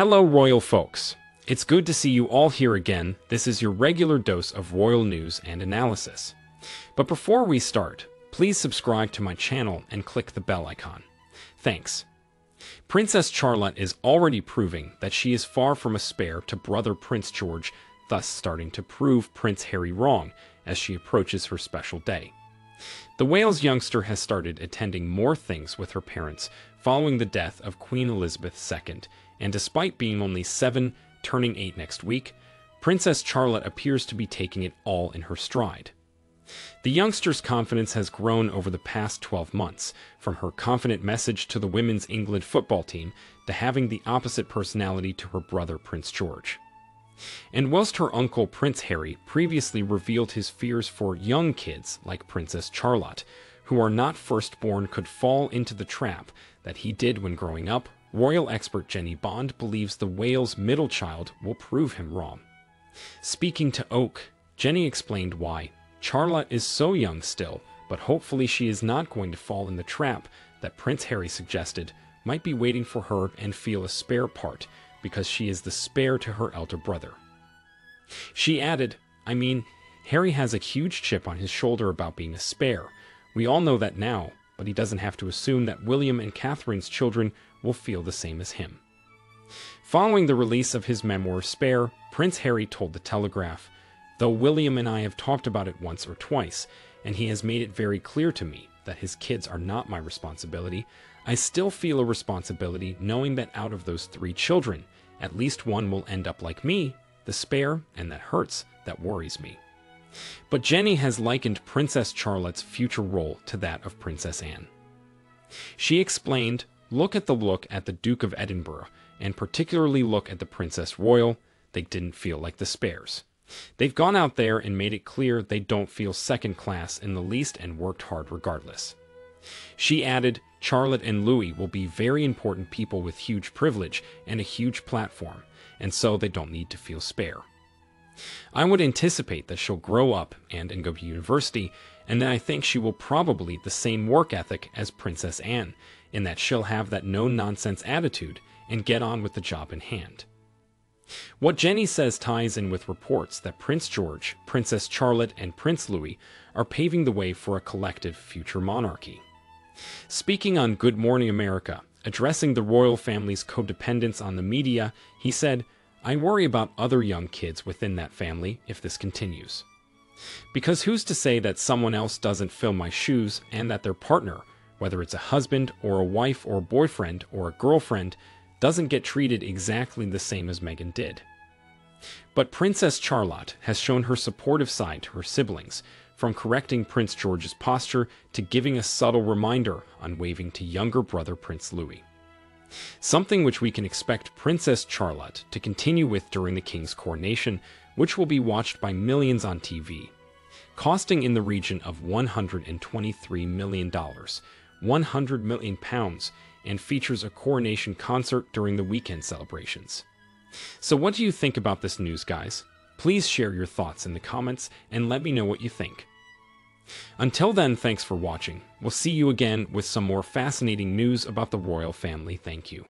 Hello, royal folks. It's good to see you all here again. This is your regular dose of royal news and analysis. But before we start, please subscribe to my channel and click the bell icon. Thanks. Princess Charlotte is already proving that she is far from a spare to brother Prince George, thus starting to prove Prince Harry wrong as she approaches her special day. The Wales youngster has started attending more things with her parents following the death of Queen Elizabeth II, and despite being only seven, turning eight next week, Princess Charlotte appears to be taking it all in her stride. The youngster's confidence has grown over the past 12 months, from her confident message to the women's England football team to having the opposite personality to her brother Prince George. And whilst her uncle Prince Harry previously revealed his fears for young kids like Princess Charlotte, who are not firstborn, could fall into the trap that he did when growing up, royal expert Jennie Bond believes the Wales middle child will prove him wrong. Speaking to Oak, Jennie explained why Charlotte is so young still, but hopefully she is not going to fall in the trap that Prince Harry suggested might be waiting for her and feel a spare part because she is the spare to her elder brother. She added, I mean, Harry has a huge chip on his shoulder about being a spare. We all know that now, but he doesn't have to assume that William and Catherine's children will feel the same as him. Following the release of his memoir Spare, Prince Harry told The Telegraph, Though William and I have talked about it once or twice, and he has made it very clear to me that his kids are not my responsibility, I still feel a responsibility knowing that out of those three children, at least one will end up like me, the spare, and that hurts, that worries me. But Jennie has likened Princess Charlotte's future role to that of Princess Anne. She explained, look at the look at the Duke of Edinburgh, and particularly look at the Princess Royal, they didn't feel like the spares. They've gone out there and made it clear they don't feel second class in the least and worked hard regardless. She added, Charlotte and Louis will be very important people with huge privilege and a huge platform, and so they don't need to feel spare. I would anticipate that she'll grow up and, and go to university, and then I think she will probably the same work ethic as Princess Anne, in that she'll have that no nonsense attitude and get on with the job in hand. What Jennie says ties in with reports that Prince George, Princess Charlotte, and Prince Louis are paving the way for a collective future monarchy. Speaking on Good Morning America, addressing the royal family's codependence on the media, he said, I worry about other young kids within that family if this continues. Because who's to say that someone else doesn't fill my shoes and that their partner, whether it's a husband or a wife or boyfriend or a girlfriend, doesn't get treated exactly the same as Meghan did? But Princess Charlotte has shown her supportive side to her siblings, from correcting Prince George's posture to giving a subtle reminder on waving to younger brother Prince Louis. Something which we can expect Princess Charlotte to continue with during the king's coronation, which will be watched by millions on TV, costing in the region of $123 million, 100 million pounds, and features a coronation concert during the weekend celebrations. So what do you think about this news, guys? Please share your thoughts in the comments and let me know what you think. Until then, thanks for watching. We'll see you again with some more fascinating news about the royal family. Thank you.